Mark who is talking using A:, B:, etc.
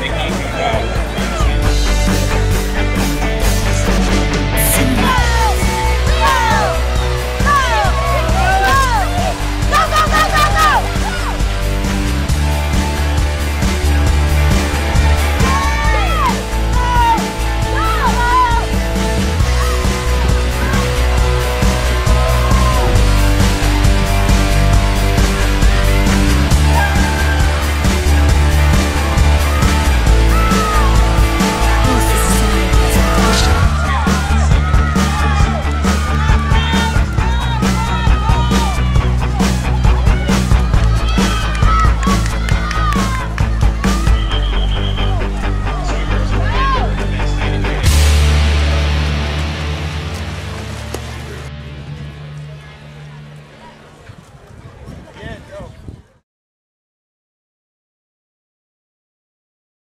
A: Nikki. Um,